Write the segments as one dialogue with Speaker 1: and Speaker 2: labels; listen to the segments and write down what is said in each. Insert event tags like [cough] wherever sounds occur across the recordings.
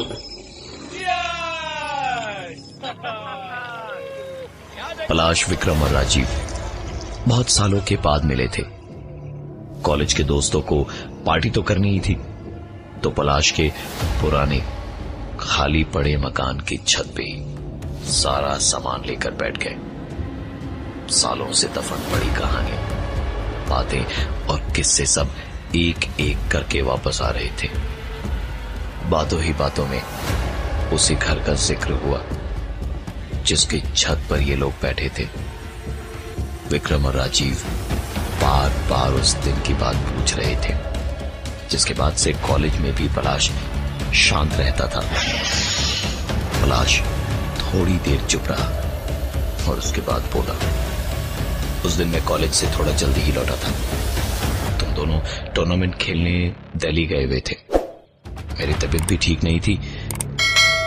Speaker 1: [laughs] पलाश, विक्रम और राजीव बहुत सालों के बाद मिले थे। कॉलेज के दोस्तों को पार्टी तो करनी ही थी तो पलाश के पुराने खाली पड़े मकान की छत पे सारा सामान लेकर बैठ गए। सालों से दफन पड़ी कहानियाँ बातें और किस्से सब एक एक करके वापस आ रहे थे। बातों ही बातों में उसी घर का ज़िक्र हुआ, जिसकी छत पर ये लोग बैठे थे। विक्रम और राजीव बार बार उस दिन की बात पूछ रहे थे, जिसके बाद से कॉलेज में भी पलाश शांत रहता था। पलाश थोड़ी देर चुप रहा और उसके बाद बोला, उस दिन मैं कॉलेज से थोड़ा जल्दी ही लौटा था। तुम दोनों टूर्नामेंट खेलने दिल्ली गए हुए थे। मेरी तबीयत भी ठीक नहीं थी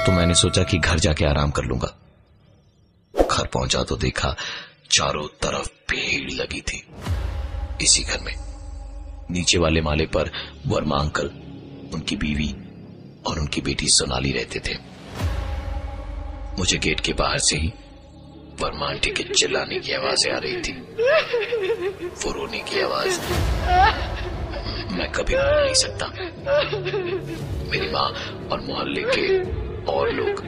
Speaker 1: तो मैंने सोचा कि घर जाके आराम कर लूँगा। घर पहुँचा तो देखा चारों तरफ़ भीड़ लगी थी। इसी घर में नीचे वाले माले पर वर्मा अंकल, उनकी बीवी और उनकी बेटी सोनाली रहते थे। मुझे गेट के बाहर से ही वर्मा आंटी के चिल्लाने की आवाज़ें आ रही थी। वो रोने की आवाज़ मैं कभी भूल नहीं सकता। मेरी माँ और मोहल्ले के और लोग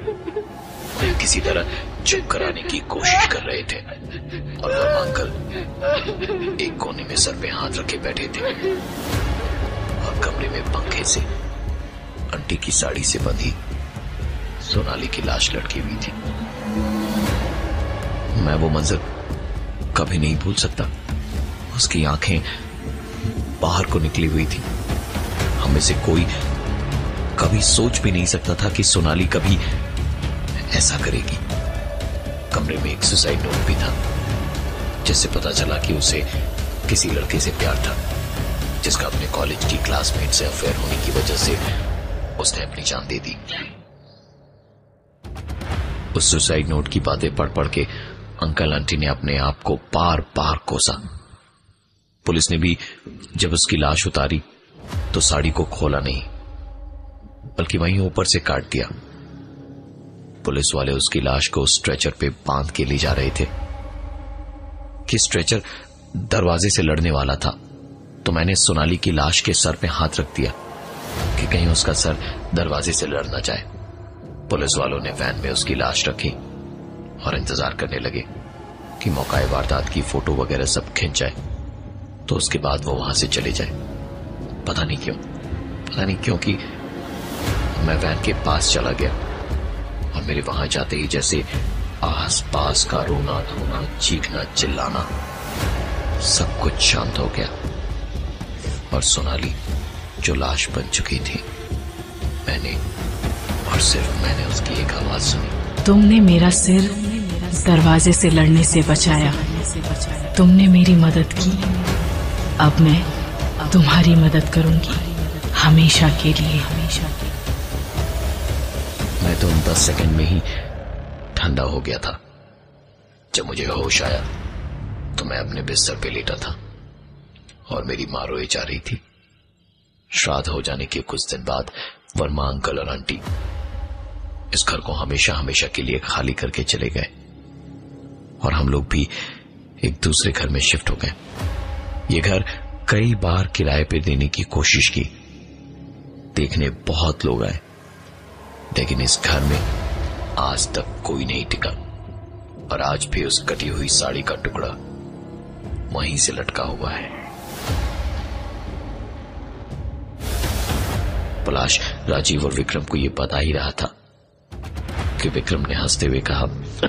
Speaker 1: किसी तरह चुप कराने की कोशिश कर रहे थे। और अंकल एक कोने में सर पे हाथ रखे बैठे थे और कमरे में पंखे से आंटी की साड़ी से बंधी सोनाली की लाश लटकी हुई थी। मैं वो मंजर कभी नहीं भूल सकता। उसकी आँखें बाहर को निकली हुई थी। हमें से कोई कभी सोच भी नहीं सकता था कि सोनाली कभी ऐसा करेगी। कमरे में एक सुसाइड नोट भी था, जिससे पता चला कि उसे किसी लड़के से प्यार था, जिसका अपने कॉलेज की क्लासमेट से अफेयर होने की वजह से उसने अपनी जान दे दी। उस सुसाइड नोट की बातें पढ़ पढ़ के अंकल आंटी ने अपने आप को बार बार कोसा। पुलिस ने भी जब उसकी लाश उतारी तो साड़ी को खोला नहीं, बल्कि वहीं ऊपर से काट दिया। पुलिस वाले उसकी लाश को स्ट्रेचर पे बाँध के ले जा रहे थे। कि स्ट्रेचर दरवाजे से लड़ने वाला था तो मैंने सोनाली की लाश के सर पे हाथ रख दिया कि कहीं उसका सर दरवाजे से लड़ ना जाए। पुलिस वालों ने वैन में उसकी लाश रखी और इंतज़ार करने लगे कि मौका वारदात की फ़ोटो वगैरह सब खिंच जाए तो उसके बाद वो वहाँ से चले जाए। पता नहीं क्यों। पता नहीं क्यों कि मैं वैन के पास चला गया और मेरे वहाँ जाते ही जैसे आस पास का रोना धोना, चीखना, चिल्लाना, सब कुछ शांत हो गया। और सोनाली, जो लाश बन चुकी थी, मैंने और सिर्फ़ मैंने उसकी एक आवाज़ सुनी।
Speaker 2: तुमने मेरा सिर दरवाजे से लड़ने से बचाया। तुमने मेरी मदद की। अब मैं तुम्हारी मदद करूँगी। हमेशा के लिए। हमेशा के
Speaker 1: मैं तो उन दस सेकंड में ही ठंडा हो गया था। जब मुझे होश आया तो मैं अपने बिस्तर पे लेटा था। और मेरी माँ रोई जा रही थी। श्राद्ध हो जाने के कुछ दिन बाद वर्मा अंकल और आंटी इस घर को हमेशा हमेशा के लिए खाली करके चले गए। और हम लोग भी एक दूसरे घर में शिफ्ट हो गए। ये घर कई बार किराए पे देने की कोशिश की। देखने बहुत लोग आए। लेकिन इस घर में आज तक कोई नहीं टिका। और आज भी उस कटी हुई साड़ी का टुकड़ा वहीं से लटका हुआ है। पलाश, राजीव और विक्रम को यह बता ही रहा था कि विक्रम ने हँसते हुए कहा, [laughs]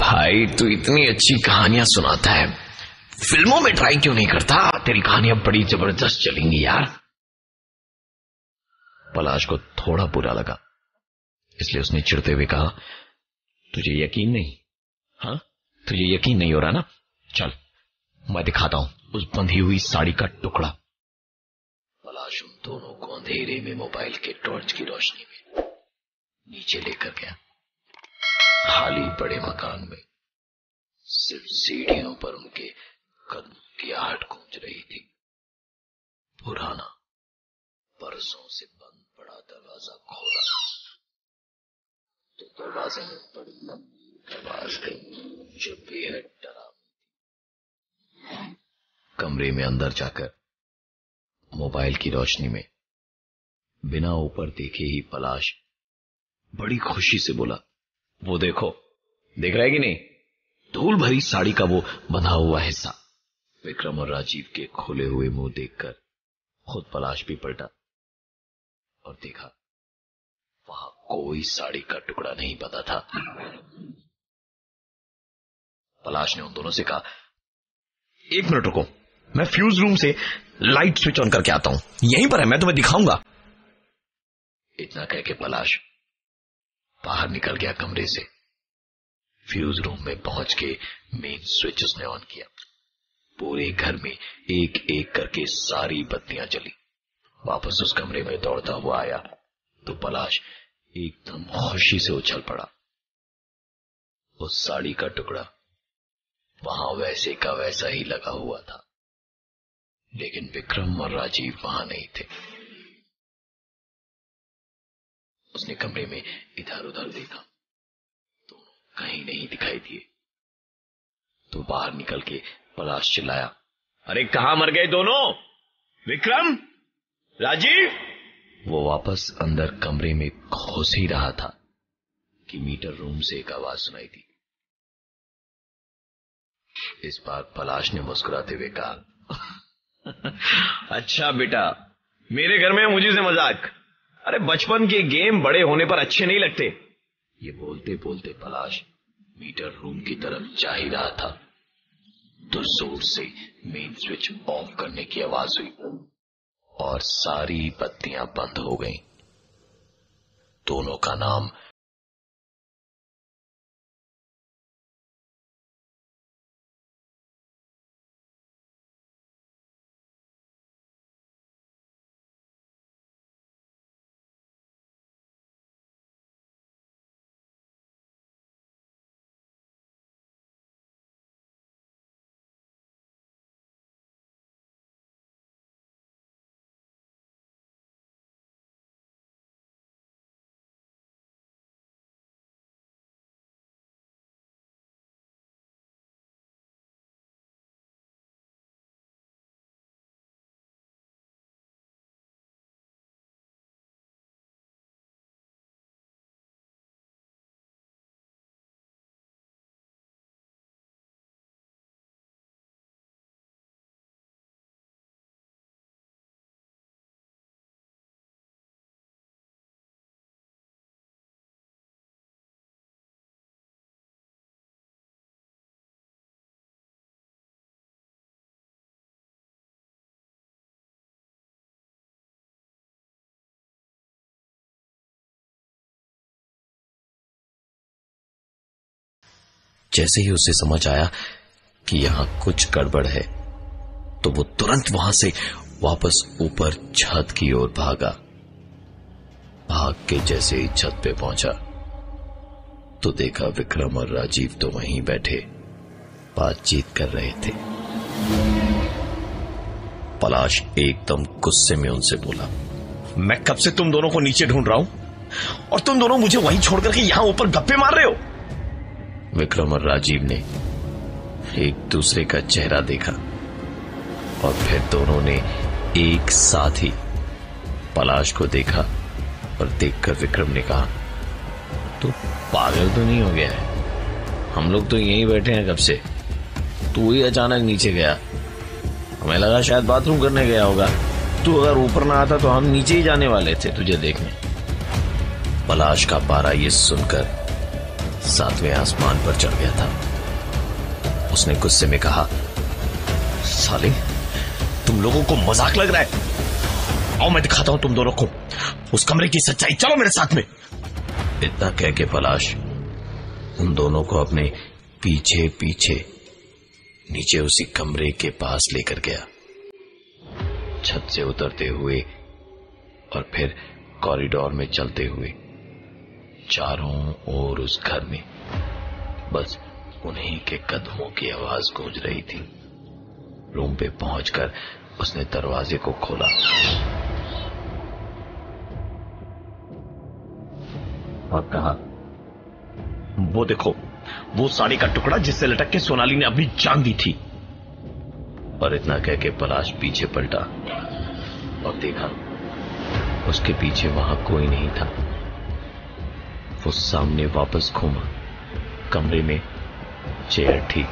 Speaker 1: भाई, तू इतनी अच्छी कहानियाँ सुनाता है। फ़िल्मों में ट्राई क्यों नहीं करता? तेरी कहानियाँ बड़ी ज़बरदस्त चलेंगी यार। पलाश को थोड़ा बुरा लगा। इसलिए उसने चिड़ते हुए कहा, तुझे यकीन नहीं? हाँ? तुझे यकीन नहीं हो रहा ना? चल, मैं दिखाता हूँ उस बंधी हुई साड़ी का टुकड़ा। पलाश उन दोनों को अंधेरे में मोबाइल के टॉर्च की रोशनी में नीचे लेकर गया। खाली बड़े मकान में सिर्फ़ सीढ़ियों पर उनके कदम की आहट गूंज रही थी। पुराना परसों से बंद पड़ा दरवाज़ा खोल। दरवाजे में पड़ी आवाज़ गई जो बेहद डरा कमरे में अंदर जाकर मोबाइल की रोशनी में बिना ऊपर देखे ही पलाश बड़ी खुशी से बोला, वो देखो, देख रहा है कि नहीं? धूल भरी साड़ी का वो बंधा हुआ हिस्सा। विक्रम और राजीव के खोले हुए मुँह देखकर खुद पलाश भी पलटा और देखा, वहाँ कोई साड़ी का टुकड़ा नहीं पता था। पलाश ने उन दोनों से कहा, एक मिनट रुको, मैं फ्यूज रूम से लाइट स्विच ऑन करके आता हूँ। यहीं पर है, मैं तुम्हें दिखाऊँगा। इतना कह के पलाश बाहर निकल गया कमरे से। फ्यूज रूम में पहुँच के मेन स्विच उसने ऑन किया। पूरे घर में एक एक करके सारी बत्तियाँ जली। वापस उस कमरे में दौड़ता हुआ आया तो पलाश एकदम खुशी से उछल पड़ा। उस साड़ी का टुकड़ा वहाँ वैसे का वैसा ही लगा हुआ था, लेकिन विक्रम और राजीव वहाँ नहीं थे। उसने कमरे में इधर उधर देखा, दोनों कहीं नहीं दिखाई दिए। तो बाहर निकल के पलाश चिल्लाया। अरे, कहा मर गए दोनों? विक्रम? राजीव? वो वापस अंदर कमरे में घुस ही रहा था कि मीटर रूम से एक आवाज़ सुनाई दी। इस बार पलाश ने मुस्कुराते हुए कहा अच्छा बेटा, मेरे घर में मुझे से मज़ाक। अरे, बचपन के गेम बड़े होने पर अच्छे नहीं लगते। ये बोलते बोलते पलाश मीटर रूम की तरफ़ जा ही रहा था। तो ज़ोर से मेन स्विच ऑफ़ करने की आवाज़ हुई और सारी बत्तियाँ बंद हो गईं। दोनों का नाम जैसे ही उसे समझ आया कि यहाँ कुछ गड़बड़ है तो वो तुरंत वहाँ से वापस ऊपर छत की ओर भागा। भाग के जैसे ही छत पे पहुँचा तो देखा विक्रम और राजीव तो वहीं बैठे, बातचीत कर रहे थे। पलाश एकदम गुस्से में उनसे बोला, मैं कब से तुम दोनों को नीचे ढूंढ रहा हूँ? और तुम दोनों मुझे वहीं छोड़कर करके यहाँ ऊपर गप्पे मार रहे हो? विक्रम और राजीव ने एक दूसरे का चेहरा देखा और फिर दोनों ने एक साथ ही पलाश को देखा और देखकर विक्रम ने कहा, तू पागल तो नहीं हो गया है? हम लोग तो यहीं बैठे हैं कब से? तू ही अचानक नीचे गया। हमें लगा शायद बाथरूम करने गया होगा। तू अगर ऊपर ना आता तो हम नीचे ही जाने वाले थे तुझे देखने। पलाश का पारा ये सुनकर सातवें आसमान पर चढ़ गया था। उसने गुस्से में कहा, साले, तुम लोगों को मज़ाक लग रहा है। आओ, मैं दिखाता हूँ तुम दोनों को। उस कमरे की सच्चाई, चलो मेरे साथ में। इतना कह के पलाश, उन दोनों को अपने पीछे पीछे नीचे उसी कमरे के पास लेकर गया। छत से उतरते हुए और फिर कॉरिडोर में चलते हुए। चारों ओर उस घर में बस उन्हीं के कदमों की आवाज़ गूंज रही थी। रूम पे पहुंचकर उसने दरवाजे को खोला। और कहा, वो देखो, वो साड़ी का टुकड़ा जिससे लटक के सोनाली ने अभी जान दी थी। और इतना कह के पलाश पीछे पलटा और देखा, उसके पीछे वहाँ कोई नहीं था। वो सामने वापस घूमा। कमरे में चेयर ठीक।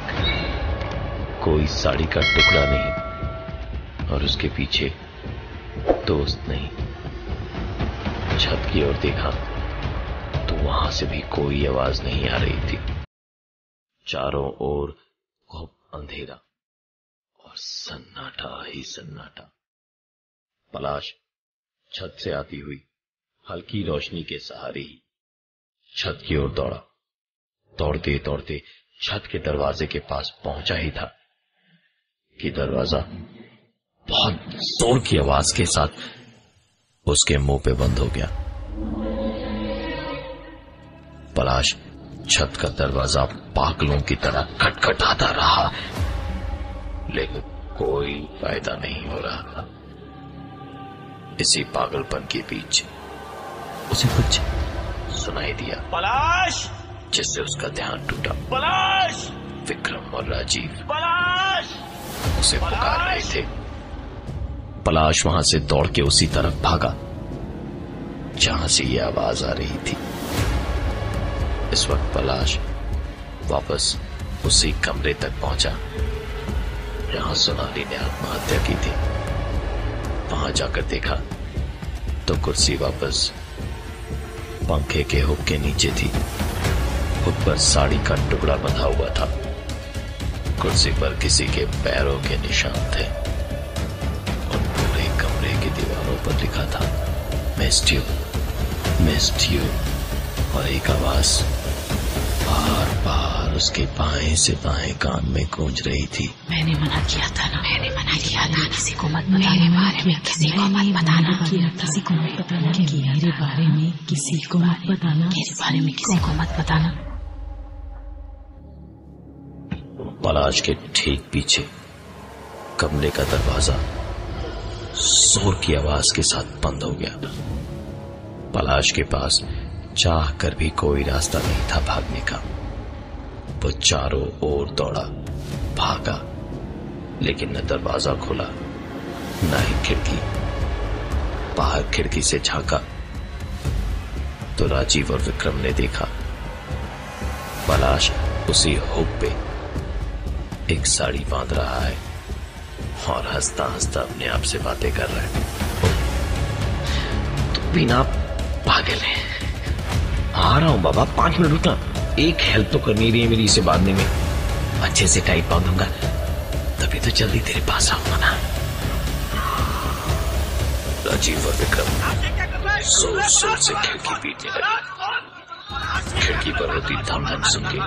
Speaker 1: कोई साड़ी का टुकड़ा नहीं और उसके पीछे दोस्त नहीं। छत की ओर देखा तो वहाँ से भी कोई आवाज़ नहीं आ रही थी। चारों ओर खूब अंधेरा और सन्नाटा ही सन्नाटा। पलाश छत से आती हुई हल्की रोशनी के सहारे ही छत की ओर दौड़ा। दौड़ते दौड़ते छत के दरवाजे के पास पहुँचा ही था कि दरवाज़ा बहुत ज़ोर की आवाज़ के साथ उसके मुँह पे बंद हो गया। पलाश छत का दरवाज़ा पागलों की तरह खटखटाता रहा, लेकिन कोई फ़ायदा नहीं हो रहा था। इसी पागलपन के बीच उसे कुछ सुनाई दिया।
Speaker 3: पलाश!
Speaker 1: जिससे उसका ध्यान टूटा।
Speaker 3: पलाश!
Speaker 1: विक्रम और राजीव
Speaker 3: पलाश!
Speaker 1: उसे पुकार रहे थे। पलाश वहाँ से दौड़ के उसी तरफ़ भागा जहाँ से ये आवाज़ आ रही थी। इस वक्त पलाश वापस उसी कमरे तक पहुँचा जहाँ सोनाली ने आत्महत्या की थी। वहाँ जाकर देखा तो कुर्सी वापस पंखे के हुक के नीचे थी। हुक पर साड़ी का टुकड़ा बंधा हुआ था। कुर्सी पर किसी के पैरों के निशान थे। और पूरे कमरे की दीवारों पर लिखा था मिस्ड यू और एक आवाज़, बार बार। उसके बाएँ से बाएँ कान में गूंज रही थी।
Speaker 2: मैंने मना किया था ना। मैंने मना किया था। किसी को मत मेरे बारे में किसी को मत बताना। किसी को मत बताना। कि मेरे बारे में किसी को मत बताना मेरे बारे में किसी को मत बताना।
Speaker 1: पलाश के ठीक पीछे कमरे का दरवाज़ा ज़ोर की आवाज़ के साथ बंद हो गया। पलाश के पास चाह कर भी कोई रास्ता नहीं था भागने का। वो चारों ओर दौड़ा, भागा, लेकिन न दरवाज़ा खुला, न ही खिड़की। बाहर खिड़की से झांका तो राजीव और विक्रम ने देखा, पलाश उसी हुक पे एक साड़ी बाँध रहा है और हंसता हंसता अपने आप से बातें कर रहा है। तो बिना पागल है। आ रहा हूँ बाबा, पाँच मिनट रुकना। एक हेल्प तो करनी रही है मेरी इसे बांधने में। अच्छे से टाइट बांधूँगा, तभी तो जल्दी तेरे पास आऊँगा ना। राजीव और विक्रम से खिड़की पीटने लगे। खिड़की पर होती धम धम सुन के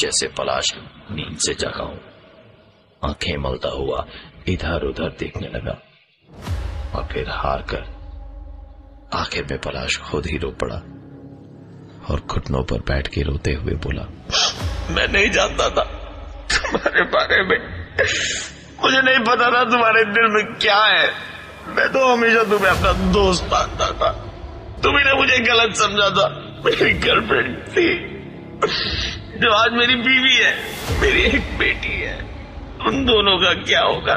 Speaker 1: जैसे पलाश नींद से जगा हूँ। आँखें मलता हुआ इधर उधर देखने लगा। और फिर हार कर आखिर में पलाश खुद ही रो पड़ा। और घुटनों पर बैठ के रोते हुए बोला,
Speaker 3: मैं नहीं जानता था तुम्हारे बारे में। मुझे नहीं पता था तुम्हारे दिल में क्या है। मैं तो हमेशा तुम्हें अपना दोस्त मानता था। तुम्ही ने मुझे गलत समझा था। मेरी गर्लफ्रेंड थी। जो आज मेरी बीवी है, मेरी एक बेटी है, उन दोनों का क्या होगा?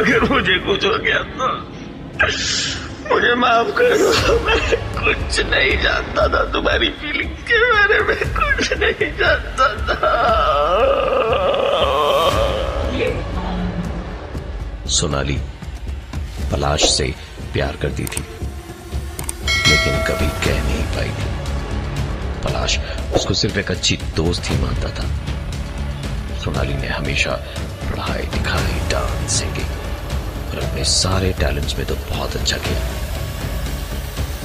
Speaker 3: अगर मुझे कुछ हो गया तो मुझे माफ़ कर दो मैं कुछ नहीं जानता था, तुम्हारी फीलिंग के बारे में कुछ नहीं जानता था।
Speaker 1: सोनाली, पलाश से प्यार करती थी, लेकिन कभी कह नहीं पाई। थी पलाश उसको सिर्फ़ एक अच्छी दोस्त ही मानता था। सोनाली ने हमेशा पढ़ाई लिखाई डांस, सिंगिंग और अपने सारे टैलेंट्स में तो बहुत अच्छा किया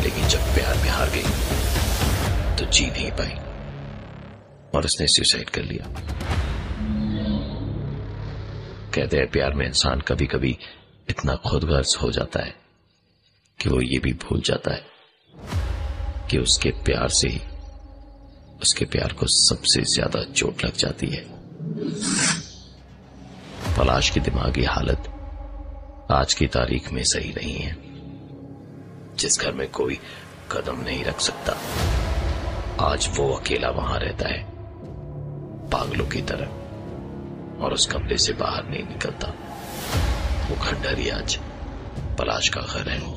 Speaker 1: लेकिन जब प्यार में हार गई तो जी नहीं पाई और उसने सुसाइड कर लिया। कहते हैं, प्यार में इंसान कभी कभी इतना खुदगर्ज हो जाता है कि वो ये भी भूल जाता है कि उसके प्यार से ही उसके प्यार को सबसे ज़्यादा चोट लग जाती है। पलाश की दिमागी हालत आज की तारीख में सही नहीं है। जिस घर में कोई कदम नहीं रख सकता, आज वो अकेला वहाँ रहता है, पागलों की तरह, और उस कमरे से बाहर नहीं निकलता। वो खंडर ही आज पलाश का घर है।